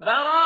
Bye.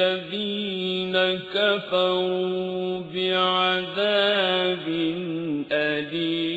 الَّذِينَ كَفَرُوا بِعَذَابٍ أَلِيمٍ.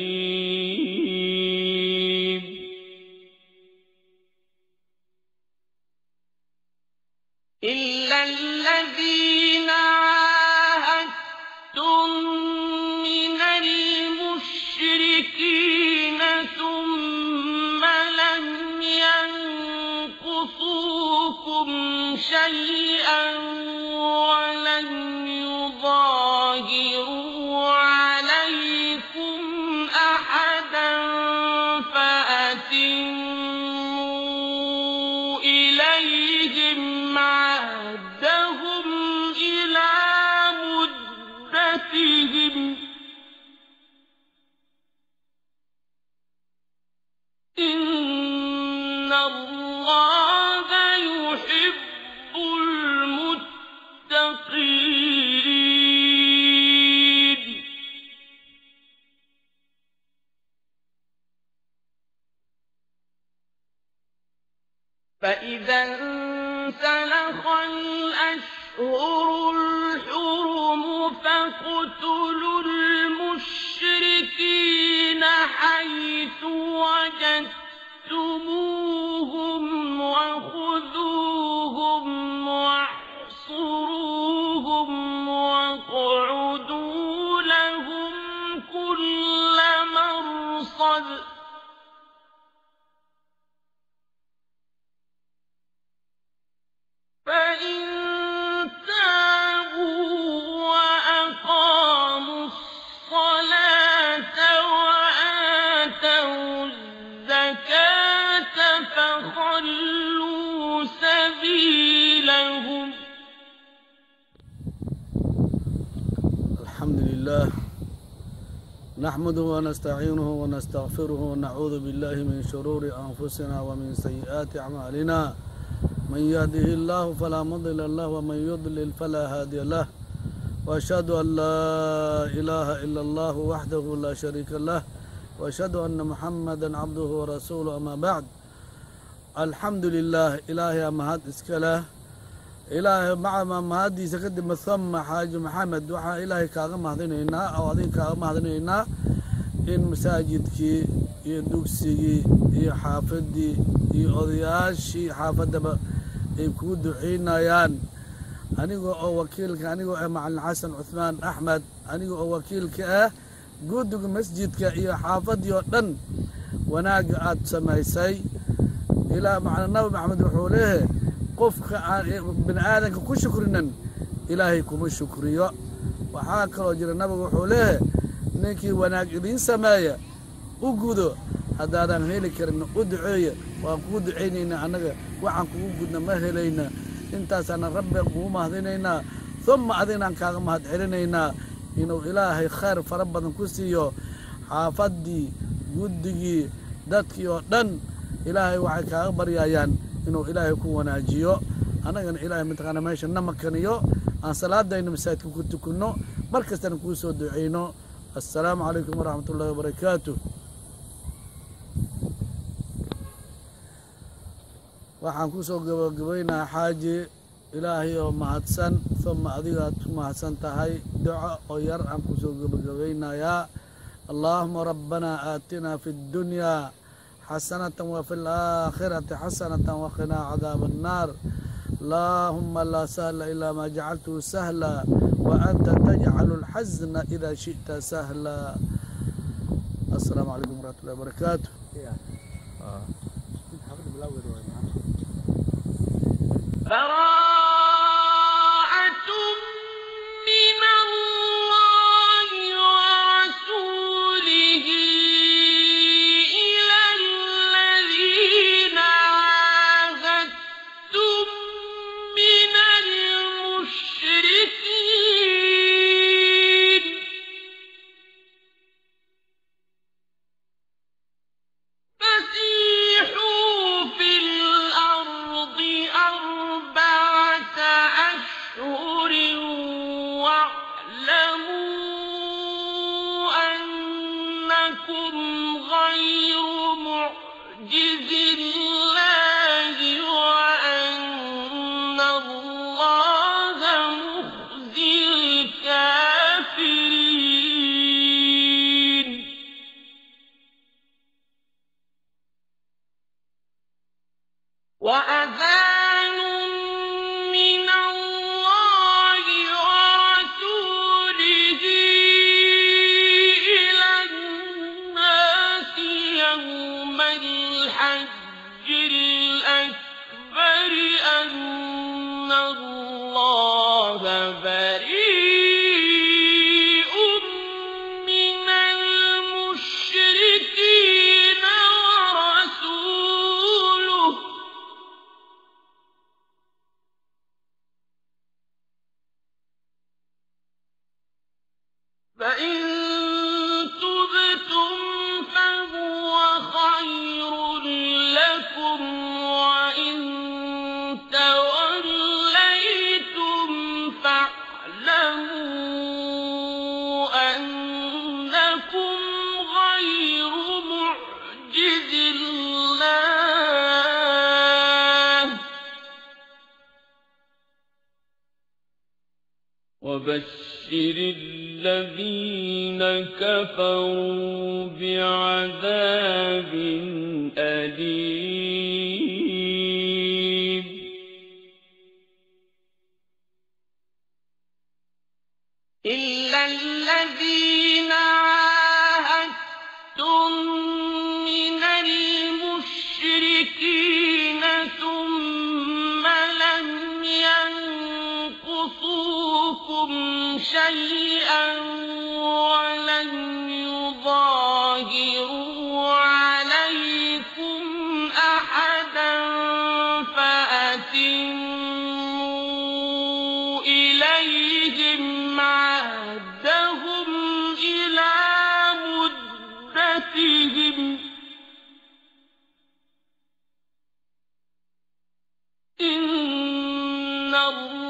نحمده ونستعينه ونستغفره ونعوذ بالله من شرور أنفسنا ومن سيئات أعمالنا. من يهده الله فلا مضل له ومن يضلل فلا هادي له. وأشهد أن لا إله إلا الله وحده لا شريك له. وأشهد أن محمدا عبده ورسوله أما بعد. الحمد لله. إلهي iska leh ilaahay maca mahaddiisa kadib masama xaaji maxamed waxaan ilaahay kaaga mahadinaynaa oo adiga kaaga mahadinaynaa in masaajidkii iyo dugsigii iyo xaafaddii iyo odayaashii xaafaddaba ay kugu duceynayaan aniga oo wakiilka anigoo ah macalin xasan cuhmaan axmed aniga oo wakiilka ah guddiga masjidka iyo xaafaddii oo dhan wanaagga aada samaysay. Ilaa macna nabi maxamed wuxuu leeyahay qofka aan bini aadanka ku shukrinan ilaahay kuma shukriyo. Waxaa kaloo jira nabigu wuxuu leeyahay ninkii wanaag idiin sameeya u gudo. Haddaadan heli karin u duceeya. Waan kuu ducaynaynaa annaga waxaan kugu gudna ma helayna intaasaana rabbi kugu mahadinaynaa uma adignaan kaaga mahad celinaynaa inuu ilaahay khayr fara badan ku siiyo xaafaddii guddigii dadkii oo dhan ilaahay waxay kaaga baryayaan inuu ilaahay ku wanaajiyo. Annagana ilaahay mataqaana meesha na makaniyo. Aan salaadayna masaajidka ku tukunno mar kastana kuu soo duceyno السلام عليكم ورحمة الله وبركاته. وحنكو سوى قبينا حاجة إلهي ومهدسان ثم أذيغات مهدسان تهي. دعاء وير عنكو سوى قبينا يا. اللهم ربنا آتنا في الدنيا حسنة وفي الآخرة حسنة وقنا عذاب النار. اللهم لا سهل إلا ما جعلته سهلا. وأنت تجعل الحزن إذا شئت سهلا. السلام عليكم ورحمة الله وبركاته. براءة الله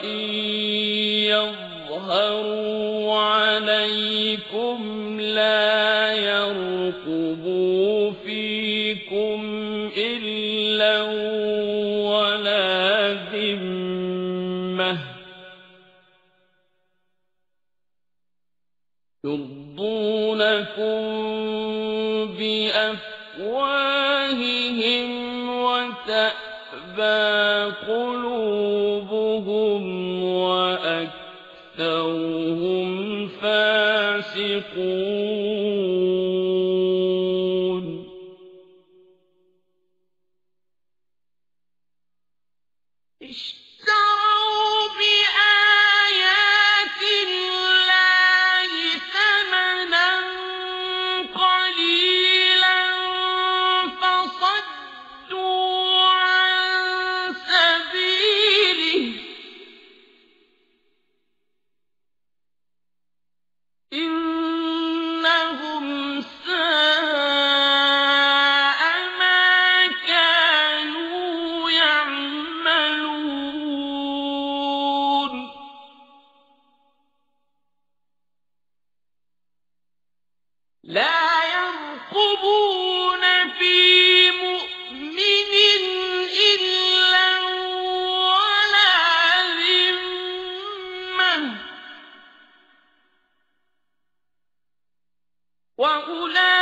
وَإِن يَظْهَرُوا عَلَيْكُمْ لَا فَاسِقُونَ وَأُولَٰئِكَ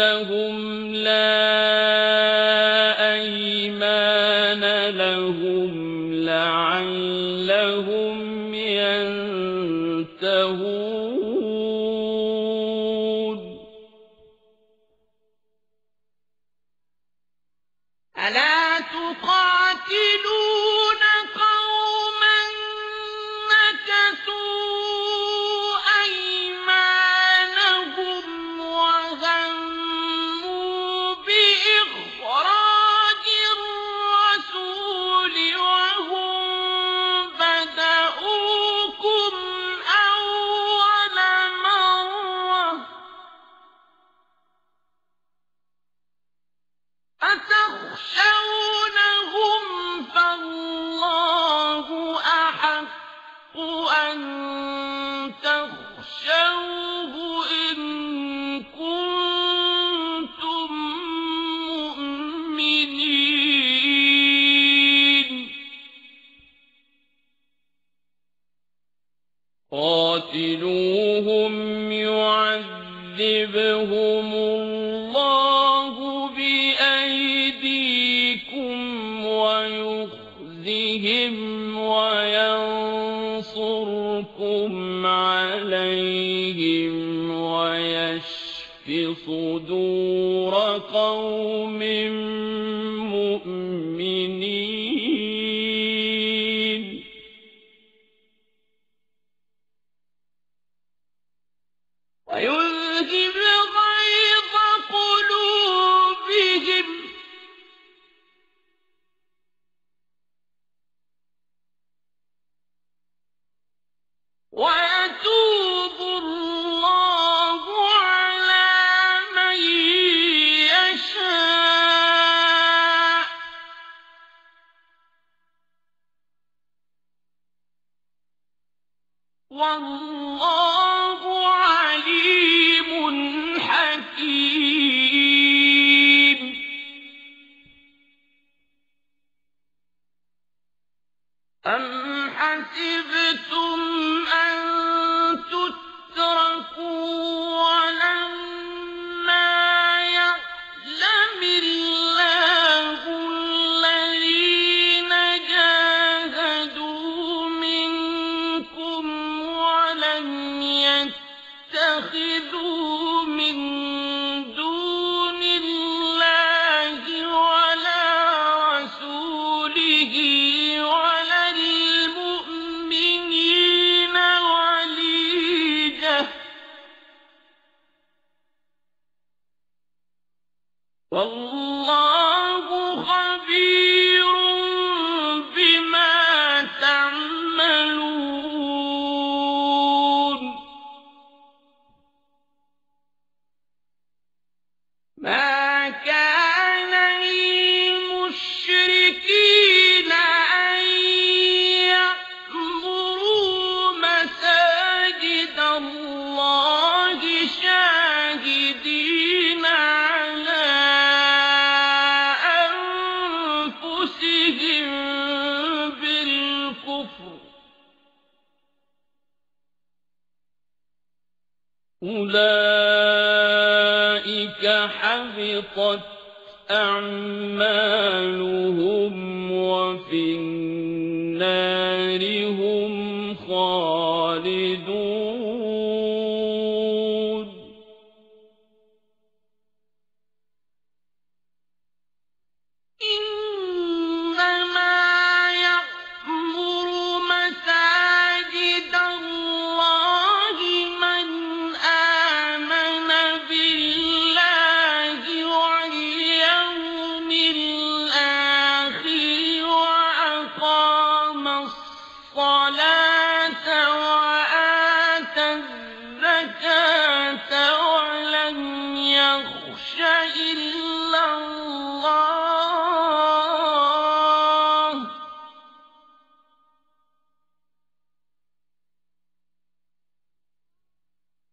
إنهم لا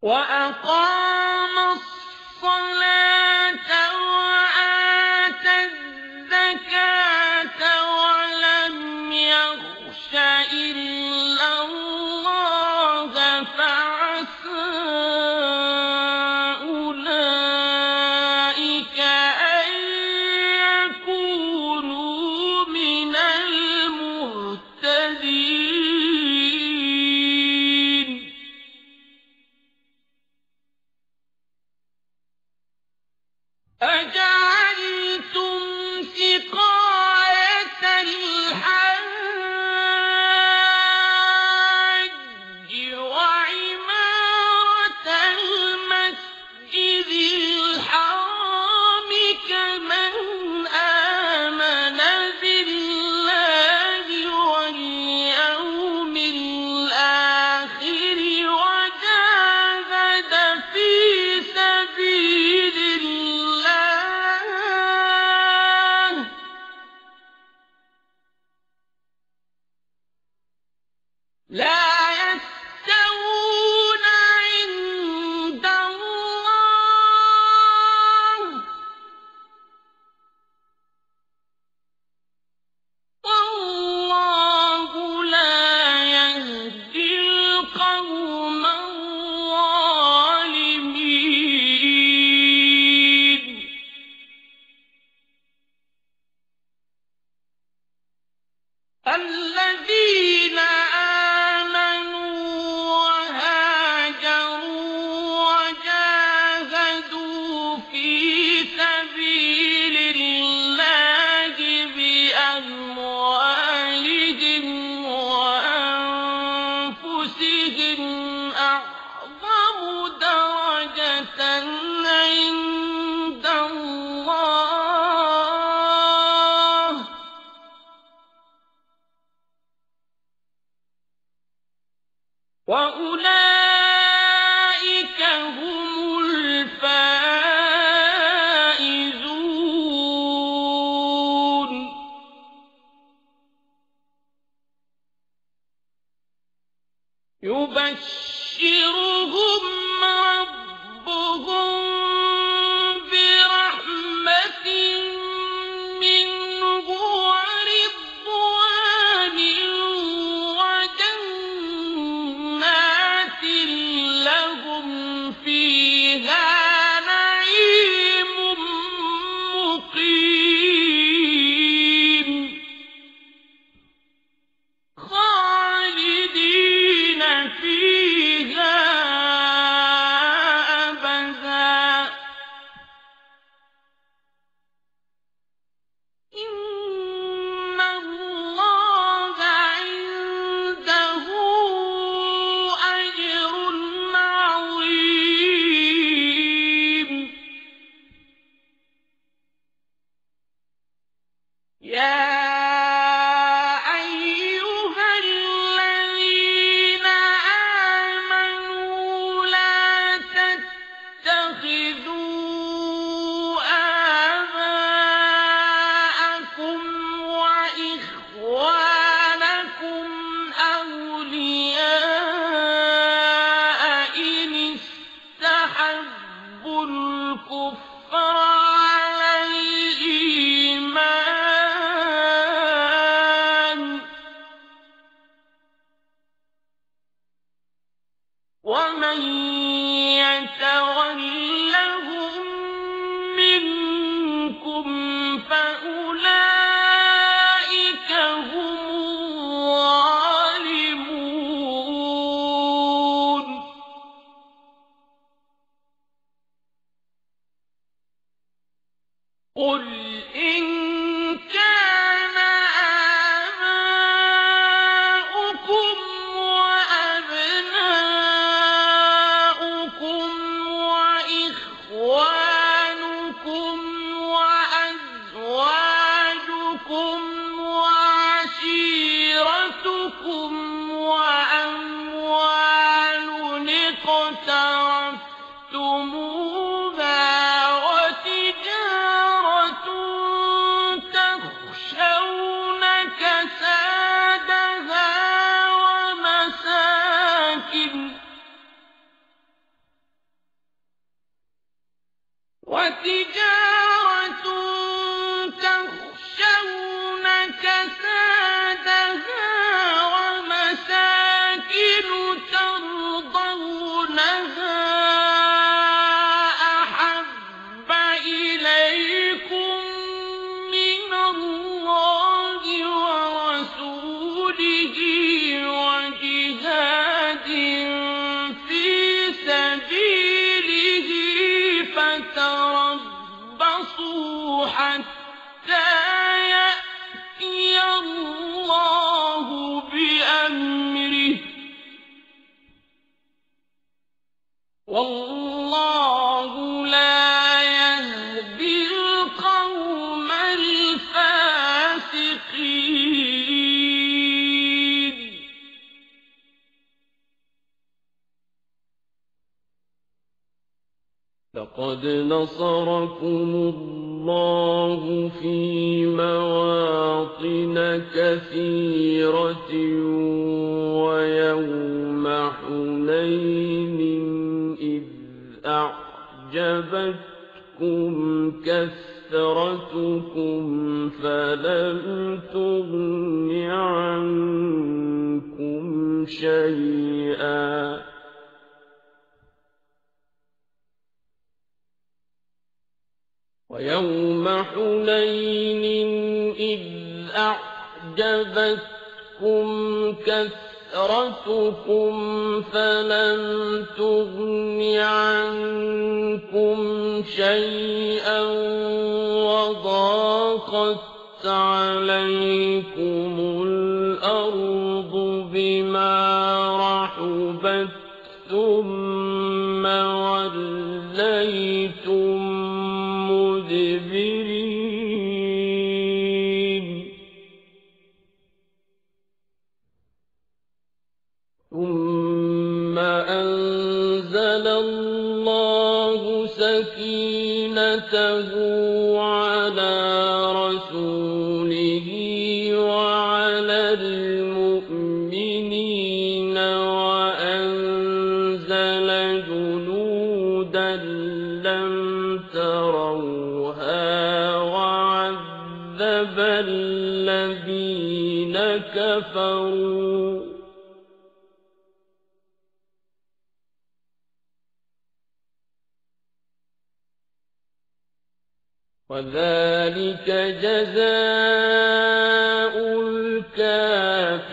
وأقام قد نصركم الله في مواطن كثيرة ويوم حنين إذ أعجبتكم كثرتكم فلم تغن عنكم شيئا ويوم حنين إذ أعجبتكم كثرتكم فلم تغن عنكم شيئا وضاقت عليكم الأرض كفروا. وذلك جزاء الكافرين.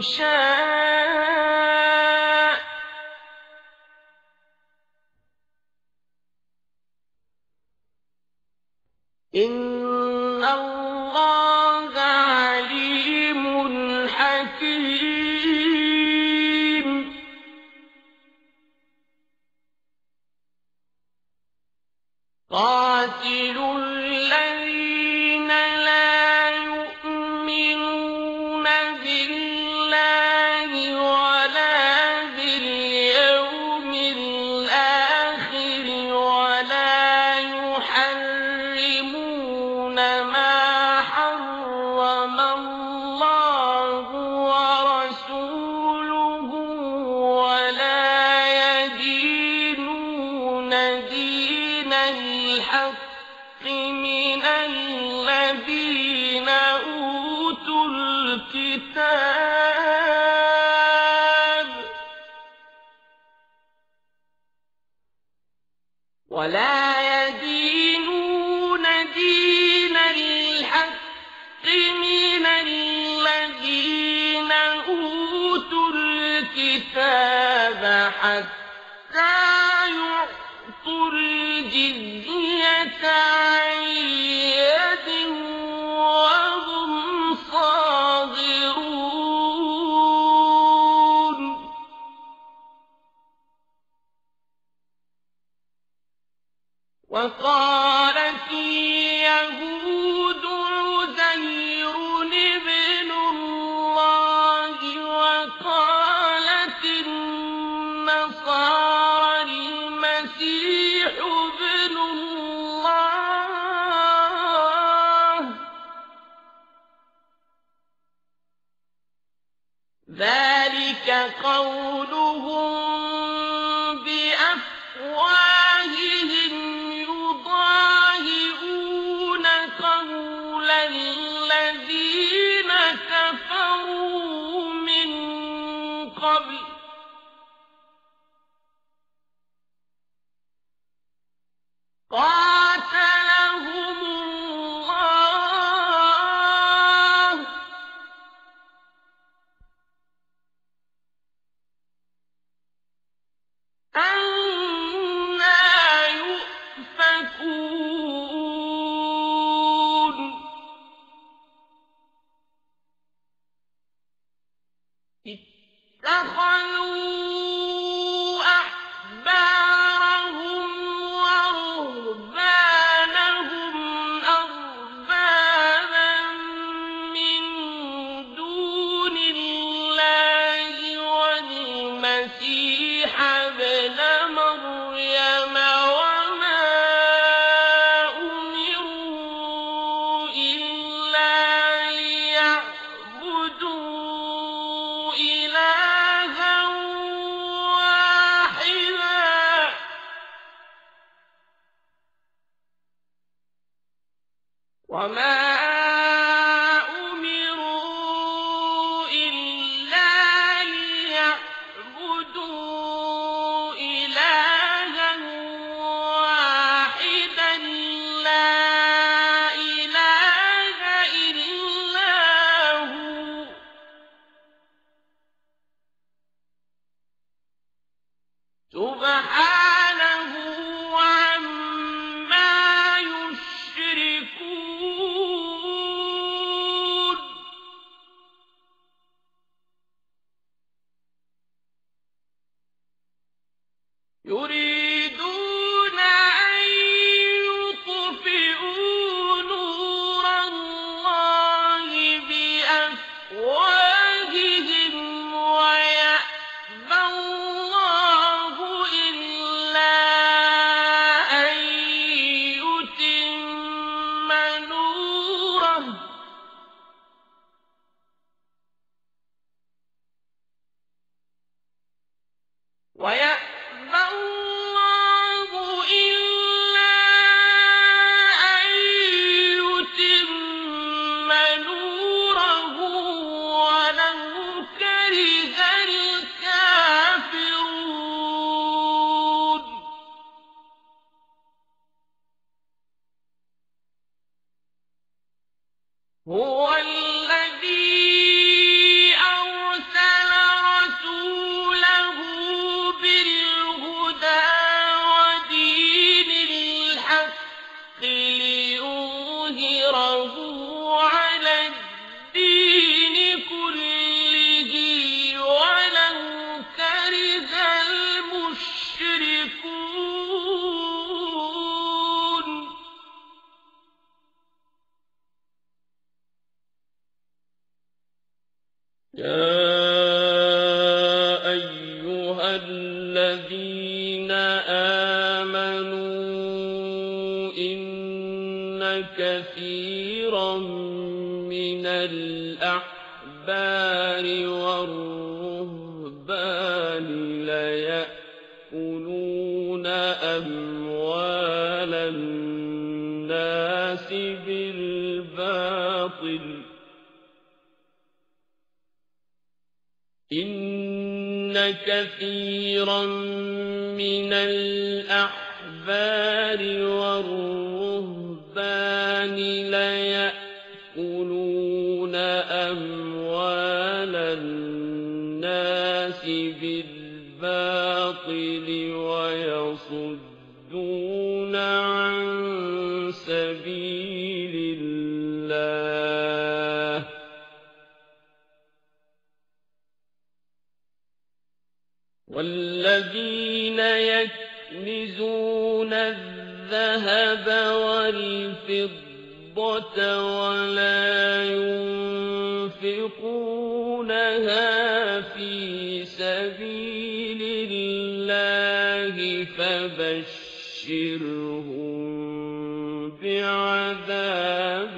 شاء وقال أموال الناس بالباطل ويصدون عن سبيل الله. والذين يكنزون الذهب والفضة ولا ينفقون في سبيل الله فبشرهم بعذاب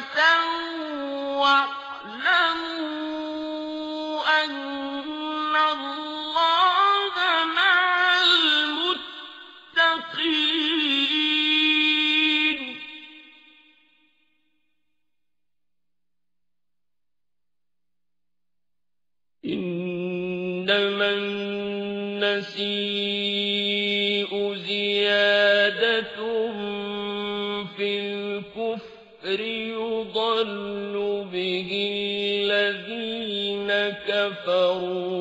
كَافَّةً كَفَرُوا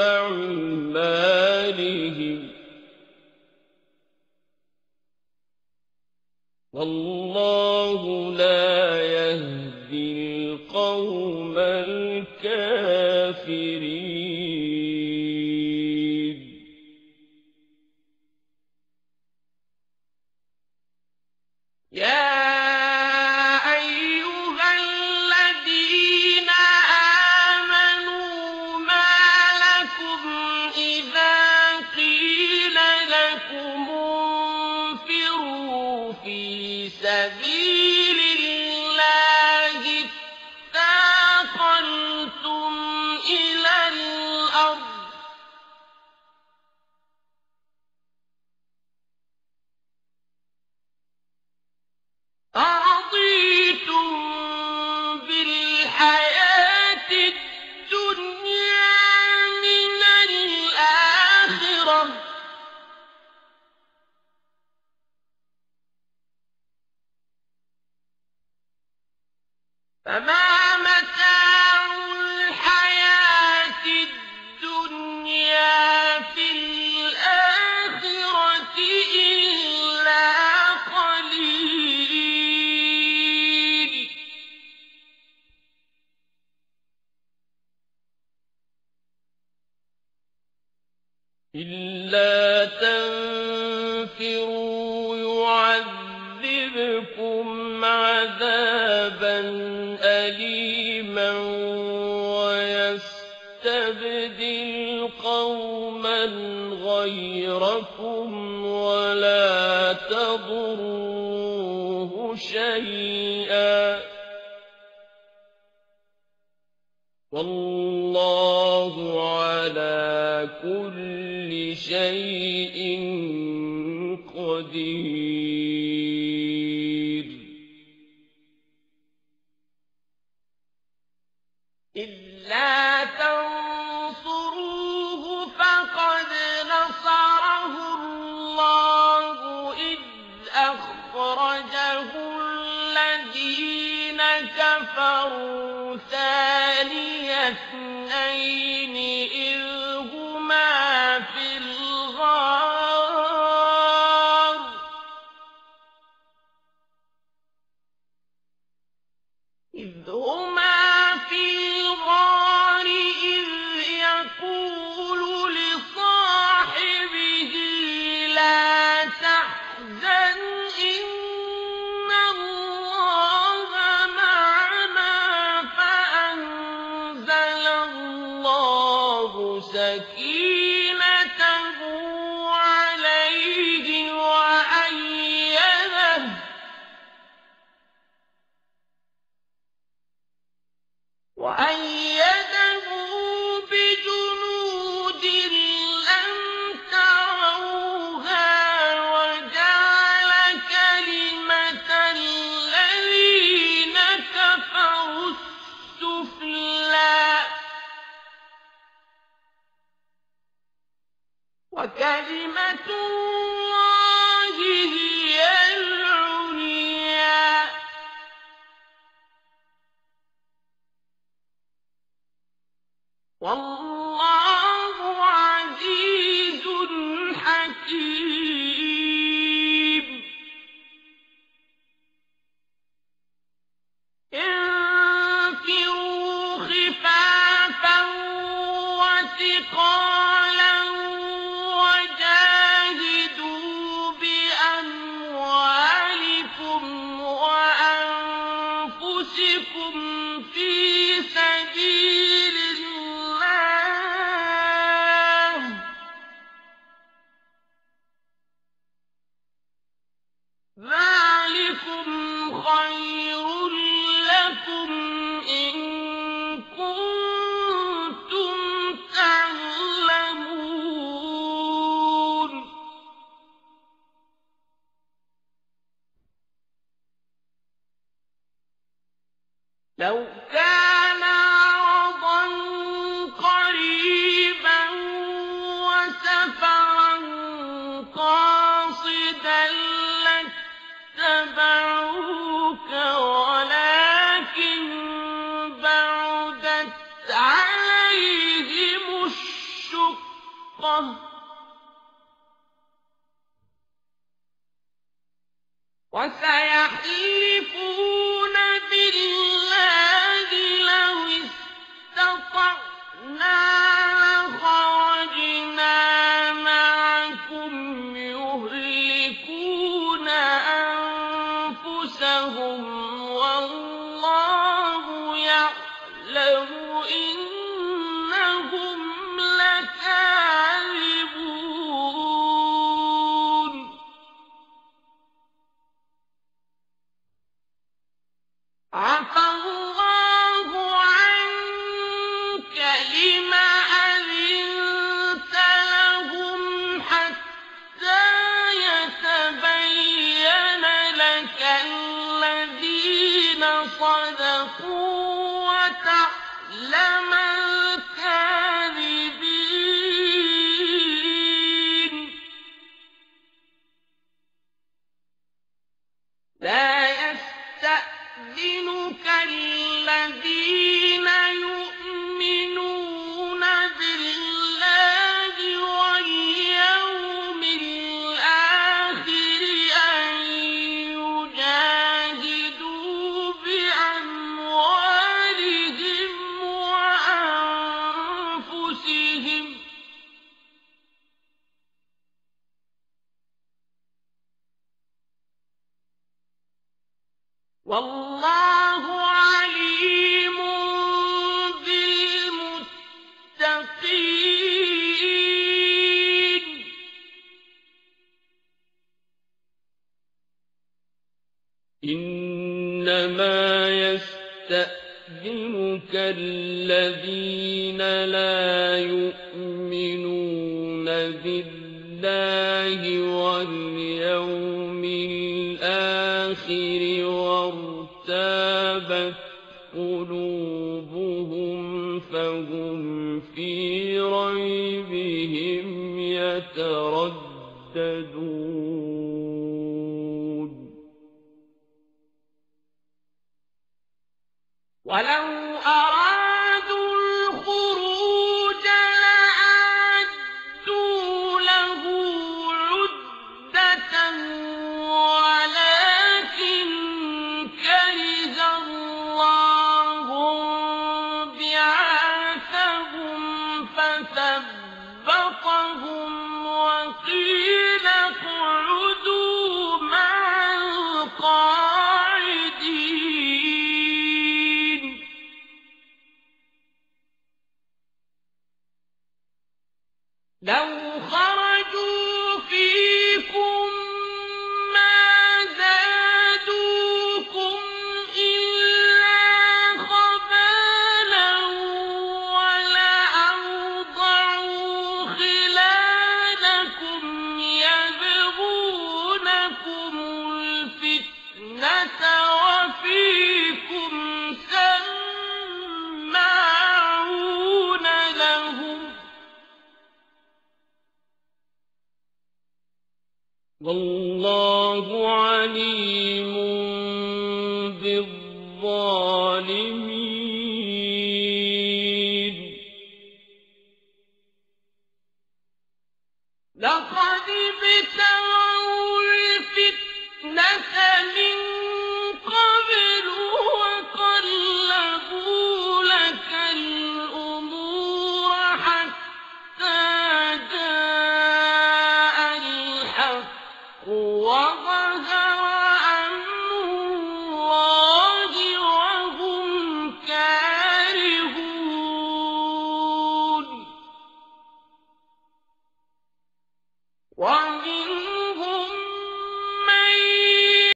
أَعْمَالِهِمْ ۗ. وَاللَّهُ تستكبروا يعذبكم عذابا أليما ويستبدل قوما غيركم ولا تضروه شيئا. والله على كل شيء الدين حتى